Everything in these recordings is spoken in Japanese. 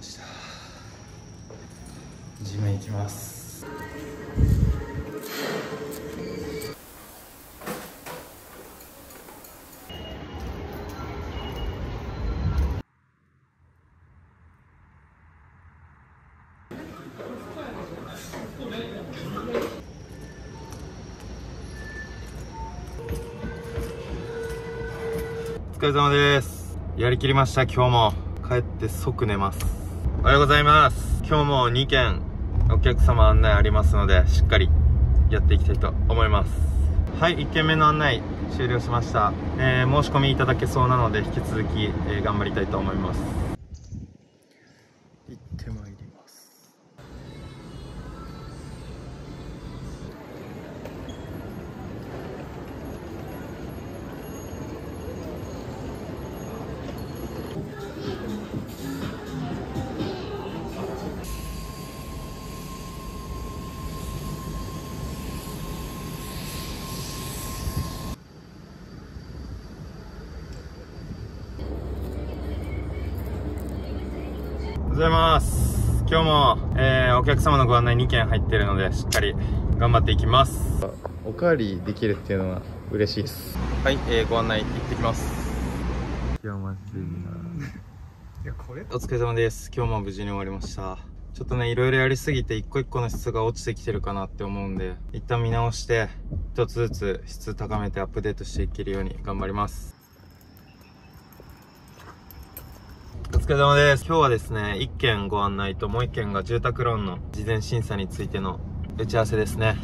ました。ジム行きます。お疲れ様です。やりきりました今日も。帰って即寝ます。おはようございます。今日も2件お客様案内ありますのでしっかりやっていきたいと思います。はい1件目の案内終了しました、えー申し込みいただけそうなので引き続き、えー頑張りたいと思います。行ってまいります。ございます。今日も、えーお客様のご案内2件入ってるのでしっかり頑張っていきます。おかわりできるっていうのは嬉しいです。はい、えーご案内行ってきます。いやマジでいいな。いやこれ？お疲れ様です。今日も無事に終わりました。ちょっとねいろいろやりすぎて一個一個の質が落ちてきてるかなって思うんで一旦見直して一つずつ質高めてアップデートしていけるように頑張ります疲れ様です。今日はですね1件ご案内ともう1件が住宅ローンの事前審査についての打ち合わせですね。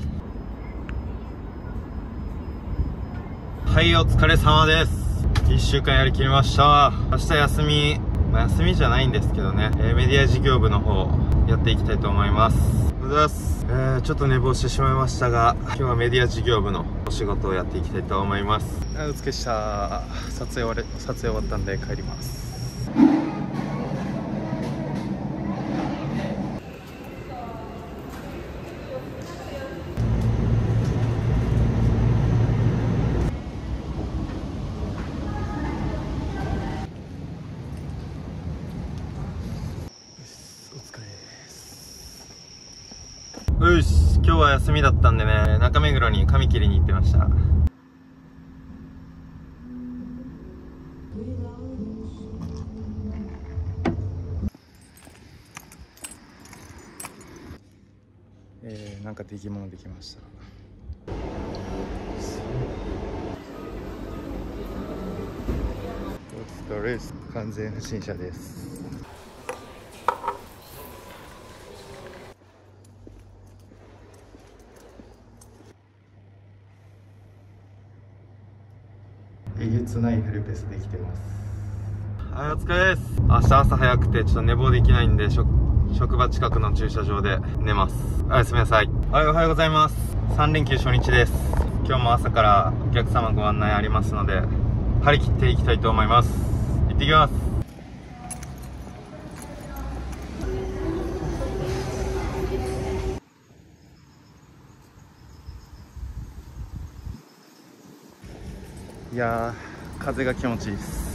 はいお疲れ様です。1週間やりきりました。明日休み。まあ、休みじゃないんですけどね、えーメディア事業部の方やっていきたいと思います。おはようございます、えーちょっと寝坊してしまいましたが今日はメディア事業部のお仕事をやっていきたいと思います。あお疲れした。撮影終われ撮影終わったんで帰ります。よし今日は休みだったんでね中目黒に髪切りに行ってました。えー、なんか出来物できました。お疲れです。完全不審者です。えげつないフルペースできてます。はいお疲れです。明日朝早くてちょっと寝坊できないんで職職場近くの駐車場で寝ます。おやすみなさい。はいおはようございます。3連休初日です。今日も朝からお客様ご案内ありますので張り切っていきたいと思います。行ってきますいやー風が気持ちいいです。